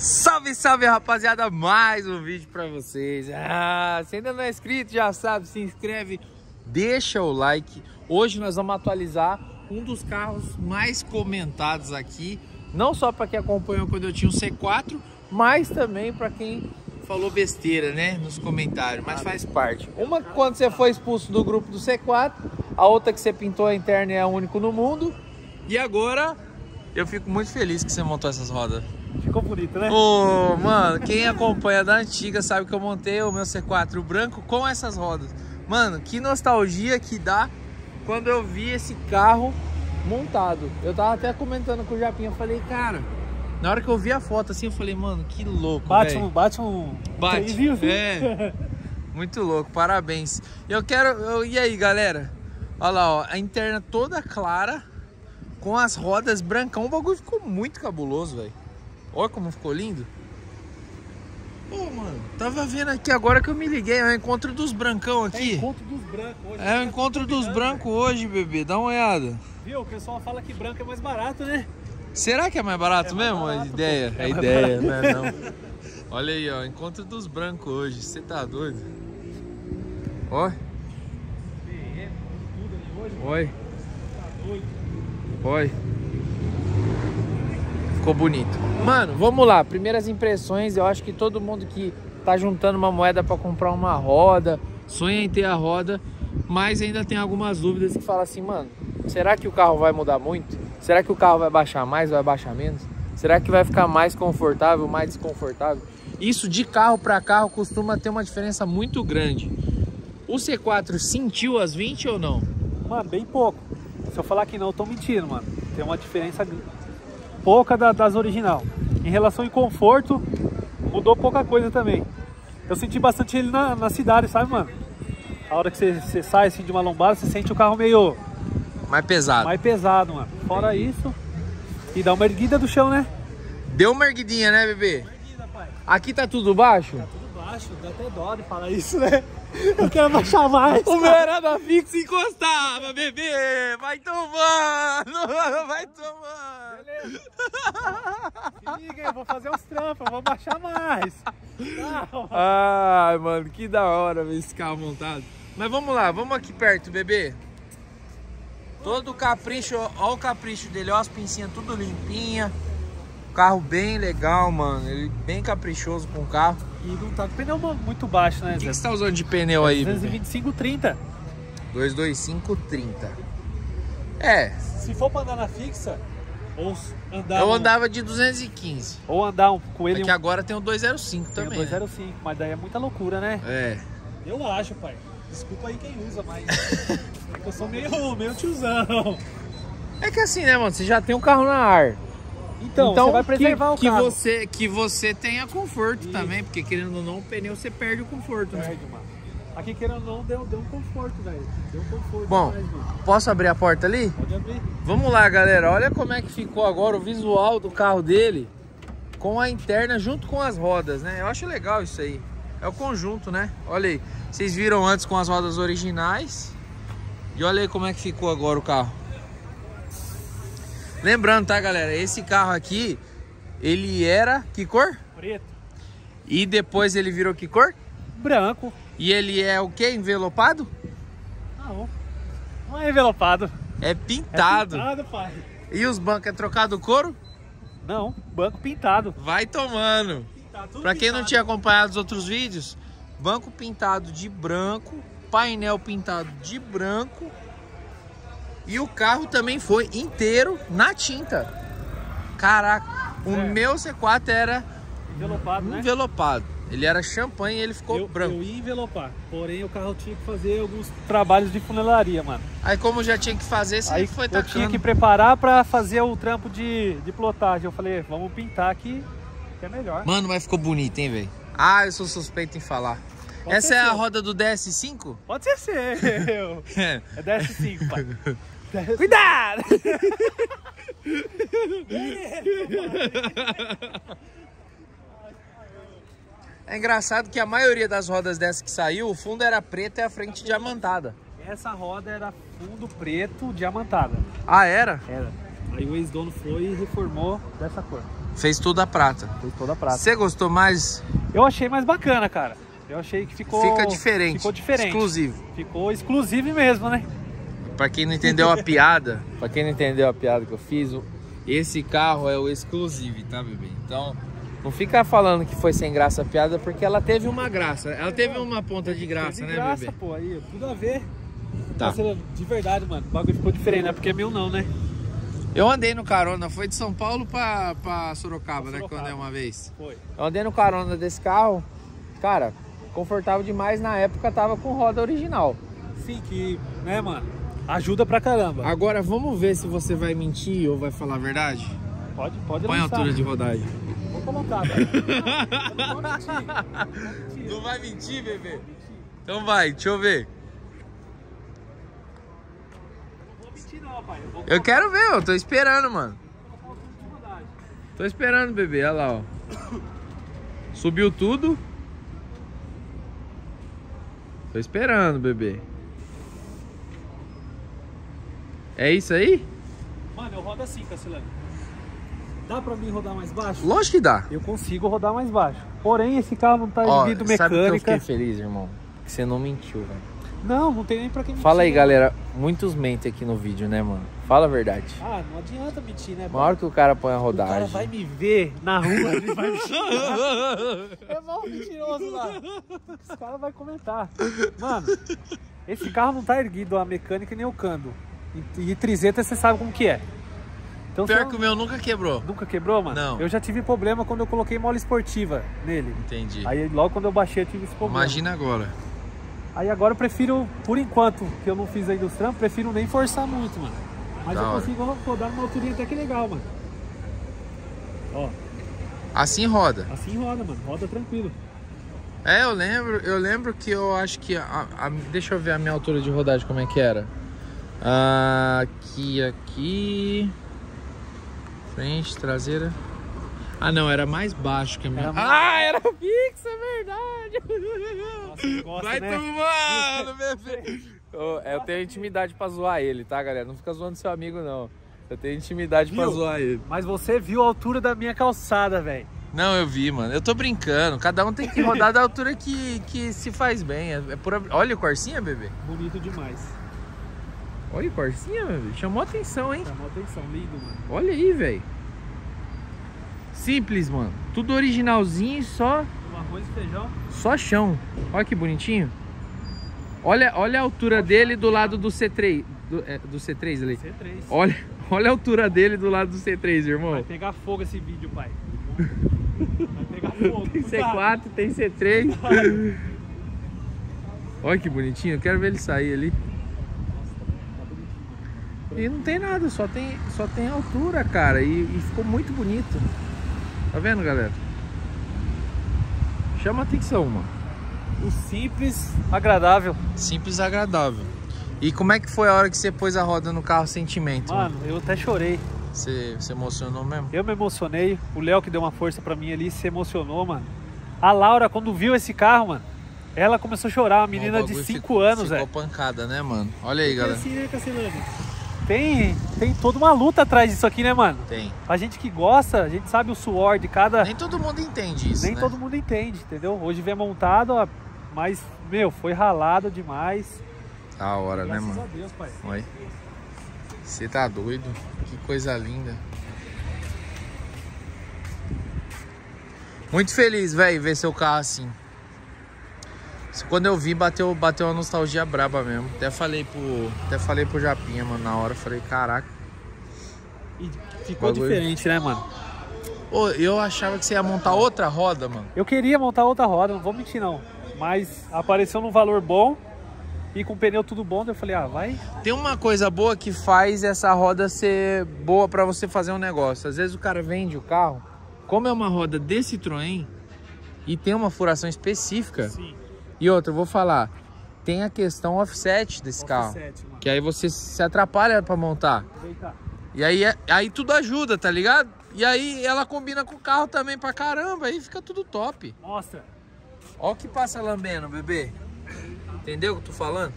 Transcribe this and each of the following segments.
Salve, salve, rapaziada! Mais um vídeo pra vocês. Ah, se ainda não é inscrito, já sabe, se inscreve, deixa o like. Hoje nós vamos atualizar um dos carros mais comentados aqui. Não só para quem acompanhou quando eu tinha um C4, mas também para quem falou besteira, né, nos comentários, mas faz parte. Uma quando você foi expulso do grupo do C4, a outra que você pintou a interna é a único no mundo. E agora eu fico muito feliz que você montou essas rodas. Ficou bonito, né? Ô, mano, quem acompanha da antiga sabe que eu montei o meu C4 branco com essas rodas. Mano, que nostalgia que dá quando eu vi esse carro montado. Eu tava até comentando com o Japinha, eu falei, cara, na hora que eu vi a foto assim, eu falei, mano, que louco, Bate véio. um, bate um... Bate, viu? é. Muito louco, parabéns. Eu quero, eu, e aí, galera? Olha lá, ó, a interna toda clara, com as rodas brancão, o bagulho ficou muito cabuloso, velho. Olha como ficou lindo. Pô, mano, tava vendo aqui agora que eu me liguei, é o encontro dos brancão É aqui. encontro dos brancos hoje. É o encontro dos brancos hoje, bebê, dá uma olhada. Viu? O pessoal fala que branco é mais barato, né? Será que é mais barato É mais mesmo? barato, a ideia, É ideia, né? Não. Olha aí, ó, encontro dos brancos hoje, você tá doido? Ó, Tudo ali hoje, oi, tá doido. oi. Ficou bonito. Mano, vamos lá, primeiras impressões, eu acho que todo mundo que tá juntando uma moeda para comprar uma roda, sonha em ter a roda, mas ainda tem algumas dúvidas que fala assim, mano, será que o carro vai mudar muito? Será que o carro vai baixar mais, vai baixar menos? Será que vai ficar mais confortável, mais desconfortável? Isso de carro para carro costuma ter uma diferença muito grande. O C4 sentiu as 20 ou não? Mano, bem pouco. Se eu falar que não, eu tô mentindo, mano. Tem uma diferença pouca da- das original. Em relação ao conforto, mudou pouca coisa também. Eu senti bastante ele na, na cidade, sabe, mano? A hora que você, você sai assim de uma lombada, você sente o carro meio Mais pesado. mais pesado, mano. Fora isso, e dá uma erguida do chão, né? Deu uma erguidinha, né, bebê? Erguida, pai. Aqui tá tudo baixo? Tudo baixo, dá até dó de falar isso, né? Eu quero baixar mais. O meu era da fixa e encostava, bebê! Vai tomando! Vai tomando! Se liga eu vou fazer os trampos, eu vou baixar mais. Ai, mano, que da hora ver esse carro montado. Mas vamos lá, vamos aqui perto, bebê. Todo o capricho, ó o capricho dele, ó as pincinhas tudo limpinha. Carro bem legal, mano. Ele bem caprichoso com o carro. E não tá com pneu muito baixo, né? O que, que você tá usando de pneu aí, bebê? 225, 30. 22530. É, Se for pra andar na fixa, ou andar, eu um- andava de 215. ou andar um, com ele É que agora tem o 205 tem um também. né? 205, mas daí é muita loucura, né? É. Eu acho, pai. Desculpa aí quem usa, mas é que eu sou meio, meio tiozão. É que assim, né, mano? Você já tem um carro na ar. Então, você vai preservar que, o carro. Que você, que você tenha conforto também, porque querendo ou não, o pneu você perde o conforto, né? Perde, mano. Aqui, querendo ou não, deu, deu um conforto, velho. Deu um conforto. Bom. demais. Posso abrir a porta ali? Pode abrir. Vamos lá, galera. Olha como é que ficou agora o visual do carro dele com a interna junto com as rodas, né? Eu acho legal isso aí. É o conjunto, né? Olha aí. Vocês viram antes com as rodas originais. E olha aí como é que ficou agora o carro. Lembrando, tá, galera? Esse carro aqui, ele era que cor? Preto. E depois ele virou que cor? Branco. E ele é o que? Envelopado? Não. Não é envelopado. É É pintado. pintado, pai. E os bancos é trocado couro? Não, banco pintado. Vai tomando. Pintado, Pra quem não pintado. tinha acompanhado os outros vídeos, banco pintado de branco, painel pintado de branco e o carro também foi inteiro na tinta. Caraca, o É. meu C4 era Envelopado, né? Ele era champanhe e ele ficou eu, branco. eu ia envelopar, porém o carro tinha que fazer alguns trabalhos de funilaria, mano. Aí como já tinha que fazer, você Aí foi eu tacando. tinha que preparar pra fazer o trampo de, de plotagem. Eu falei, vamos pintar aqui, que é melhor. Mano, mas ficou bonito, hein, velho? Ah, eu sou suspeito em falar. Pode Essa é a seu. roda do DS5? Pode ser seu. É. É DS5, pai. Cuidado! É engraçado que a maioria das rodas dessa que saiu, o fundo era preto e a frente diamantada. Essa roda era fundo preto diamantada. Ah, era? Era. Aí o ex-dono foi e reformou dessa cor. Fez tudo a prata. Fez toda a prata. Você gostou mais? Eu achei mais bacana, cara. Eu achei que ficou. Fica diferente. Ficou diferente. Exclusivo. Ficou exclusivo mesmo, né? Pra quem não entendeu a piada, pra quem não entendeu a piada que eu fiz, esse carro é o exclusivo, tá, bebê? Então, não fica falando que foi sem graça a piada, porque ela teve uma graça. Ela teve uma ponta de graça, de né, graça, bebê? pô, aí, tudo a ver. Tá. De verdade, mano. O bagulho ficou diferente, não é porque é meu não, né? Eu andei no carona, foi de São Paulo pra, pra Sorocaba, Pra né? Sorocaba. Quando é uma vez. Foi. Eu andei no carona desse carro, cara, confortável demais. Na época tava com roda original. Sim, que, né, mano? Ajuda pra caramba. Agora vamos ver se você vai mentir ou vai falar a verdade. Pode, pode Põe a lançar. altura de rodagem. Vou colocar, velho. Não, mentir. Vai mentir, bebê? Então vai, deixa eu ver. Não vou mentir não, pai. Eu vou Eu quero ver, eu tô esperando, mano. Tô esperando, bebê. Olha lá, ó. Subiu tudo. Tô esperando, bebê. É isso aí? Mano, eu rodo assim, Cacilano. Dá pra mim rodar mais baixo? Lógico que dá. Eu consigo rodar mais baixo. Porém, esse carro não tá Ó, devido sabe que eu mecânica. fiquei feliz, irmão? Que você não mentiu, velho. Não, não tem nem pra quem mentir. Fala aí, né? galera. Muitos mentem aqui no vídeo, né, mano? Fala a verdade. Ah, não adianta mentir, né? Uma hora que o cara põe a O cara rodagem. vai me ver na rua, ele vai me xingar. É mal mentiroso lá. Os caras vão comentar. Mano, esse carro não tá erguido a mecânica nem o cando. E, e trizeta você sabe como que é. Então, Pior que o meu nunca quebrou. nunca quebrou, mano? Não. Eu já tive problema quando eu coloquei mola esportiva nele. Entendi. Aí logo quando eu baixei eu tive esse problema. Imagina agora. Aí agora eu prefiro, por enquanto, que eu não fiz ainda os trampos, prefiro nem forçar muito, mano. Mas Da eu hora. consigo rodar numa alturinha até que legal, mano. Ó, Assim roda. assim roda, mano. Roda tranquilo. É, eu lembro, eu lembro que eu acho que. A, a- deixa eu ver a minha altura de rodagem como é que era. Ah, Aqui, aqui. Frente, traseira. Ah não, era mais baixo que a minha. Era mais- Ah, era fixa, é verdade. Nossa, gosta, Vai né? tomando, bebê. Ô, eu tenho intimidade pra zoar ele, tá, galera? Não fica zoando seu amigo, não. Eu tenho intimidade pra Viu? zoar ele. Mas você viu a altura da minha calçada, velho. Não, eu vi, mano. Eu tô brincando. Cada um tem que rodar da altura que, que se faz bem. É, é por... Olha o Corsinha, bebê. Bonito demais. Olha o Corsinha, bebê. Chamou atenção, hein? Chamou atenção, lindo, mano. Olha aí, velho. Simples, mano. Tudo originalzinho e só, Um arroz e feijão. só chão. Olha que bonitinho. Olha, olha a altura dele do lado do C3. Do, é, do C3 ali. C3. Olha, olha a altura dele do lado do C3, irmão. Vai pegar fogo esse vídeo, pai. Vai pegar fogo. Tem cuidado. C4, tem C3. Olha que bonitinho, eu quero ver ele sair ali. E não tem nada, só tem, só tem altura, cara. E, e ficou muito bonito. Tá vendo, galera? Chama atenção, mano. O simples, agradável. Simples agradável. E como é que foi a hora que você pôs a roda no carro sentimento? Mano, eu até chorei. Você se emocionou mesmo? Eu me emocionei. O Léo que deu uma força pra mim ali se emocionou, mano. A Laura, quando viu esse carro, mano, ela começou a chorar. Uma menina de bagulho 5 ficou- anos, Ficou velho. pancada, né, mano? Olha aí, É galera. assim, né? Tem, tem toda uma luta atrás disso aqui, né, mano? Tem. A gente que gosta, a gente sabe o suor de cada. Nem todo mundo entende isso, Nem né? todo mundo entende, entendeu? Hoje vem montado, ó, mas, meu, foi ralado demais. Da hora, né, Graças mano? a Deus, pai. Oi. Você tá doido? Que coisa linda. Muito feliz, velho, ver seu carro assim. Quando eu vi, bateu, bateu uma nostalgia braba mesmo. Até falei pro, até falei pro Japinha, mano, na hora. Falei, caraca. E ficou Bagulho. diferente, né, mano? Ô, eu achava que você ia montar outra roda, mano. Eu queria montar outra roda, não vou mentir não. Mas apareceu num valor bom e com o pneu tudo bom, daí eu falei, ah, vai. Tem uma coisa boa que faz essa roda ser boa pra você fazer um negócio. Às vezes o cara vende o carro, como é uma roda desse Citroën e tem uma furação específica. Sim, E outra, eu vou falar, tem a questão offset desse carro, offset, mano. que aí você se atrapalha pra montar. E aí, é- aí tudo ajuda, tá ligado? E aí ela combina com o carro também pra caramba, aí fica tudo top. Mostra. Ó o que passa lambendo, bebê. Entendeu o que eu tô falando?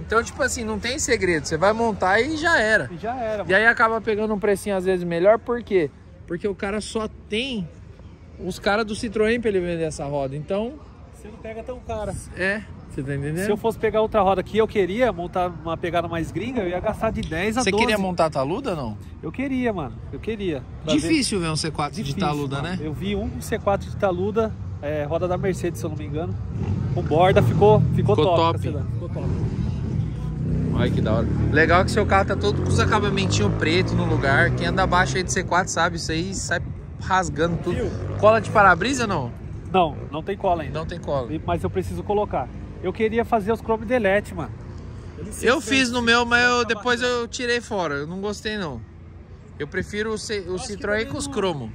Então, tipo assim, não tem segredo, você vai montar e já era. E já era, E mano. aí acaba pegando um precinho às vezes melhor, por quê? porque o cara só tem os caras do Citroën pra ele vender essa roda. Então, Você não pega tão cara. é, você tá entendendo? Se eu fosse pegar outra roda que eu queria montar uma pegada mais gringa, eu ia gastar de 10 a Você 12. queria montar taluda ou não? Eu queria, mano. Eu queria. Ver- Difícil ver um C4 de Difícil, taluda, mano. né? Eu vi um C4 de taluda, é, roda da Mercedes, se eu não me engano. Com borda, ficou, ficou, Ficou top. top. Ficou top. Olha que da hora. Legal que seu carro tá todo com os acabamentinhos preto no lugar. Quem anda abaixo aí de C4 sabe, isso aí sai rasgando tudo. Viu? Cola de para-brisa não? Não, não tem cola ainda. Não tem cola. Mas eu preciso colocar. Eu queria fazer os Chrome Delete, mano. Eu fiz no meu, mas eu, depois eu tirei fora. Eu não gostei não. Eu prefiro o, C- o Citroën com os cromo.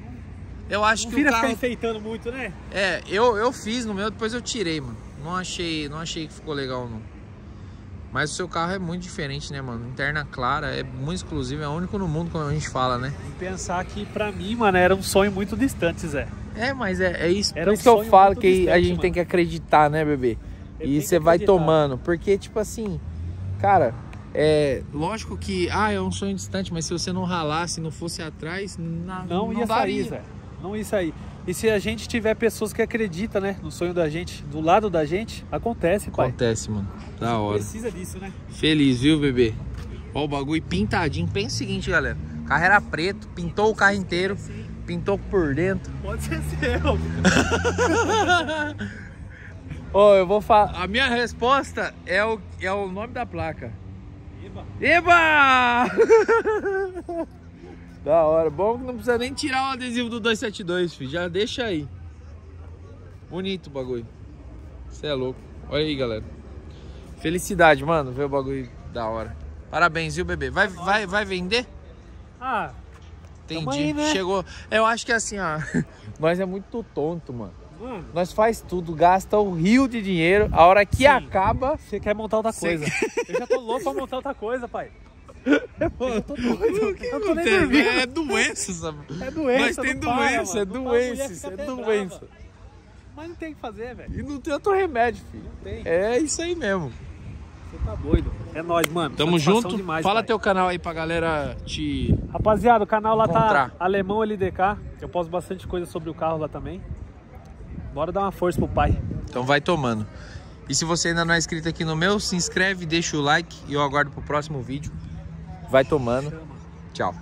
Eu acho Não que o vira ficar carro... enfeitando muito, né? É, eu, eu fiz no meu, depois eu tirei, mano. Não achei, não achei que ficou legal, não. Mas o seu carro é muito diferente, né, mano? Interna clara, é muito exclusivo, é o único no mundo, como a gente fala, né? E pensar que pra mim, mano, era um sonho muito distante, Zé. É, mas é, é isso. Era Por um isso que eu falo que a distante, gente mano. tem que acreditar, né, bebê? Eu E você vai tomando. Porque, tipo assim, cara, é lógico que, ah, é um sonho distante, mas se você não ralasse, não fosse atrás, na, Não, ia daria. sair, Zé. Não ia sair. E se a gente tiver pessoas que acreditam, né, no sonho da gente, do lado da gente, acontece, pai. Acontece, mano. Da hora. Precisa disso, né? Feliz, viu, bebê? Ó, o bagulho pintadinho. Pensa o seguinte, galera. O carro era preto, pintou o carro inteiro, pintou por dentro. Pode ser seu. Ó, eu vou falar. A minha resposta é o, é o nome da placa. Eba! da hora. Bom que não precisa nem tirar o adesivo do 272, filho. Já deixa aí. Bonito o bagulho. Você é louco. Olha aí, galera. Felicidade, mano, ver o bagulho da hora. Parabéns, viu, bebê? Vai, vai, vai vender? Ah, Entendi. Aí, né? Chegou. Eu acho que assim, ó. Nós é muito tonto, mano. mano, Nós faz tudo, gasta o rio de dinheiro. A hora que Sim. acaba, você quer montar outra Você coisa. Eu já tô louco pra montar outra coisa, pai. Eu tô doido. O que eu. É doença, sabe? É doença, Mas tem para, doença, é para, mulher doença, é doença. brava. Mas não tem o que fazer, velho. E não tem outro remédio, filho. Não tem. É isso aí mesmo. Você tá doido. É nóis, mano. Tamo junto. Demais, Fala pai. teu canal aí pra galera te. Rapaziada, o canal lá Encontrar. tá Alemão LDK. Eu posto bastante coisa sobre o carro lá também. Bora dar uma força pro pai. Então vai tomando. E se você ainda não é inscrito aqui no meu, se inscreve, deixa o like e eu aguardo pro próximo vídeo. Vai tomando. Tchau.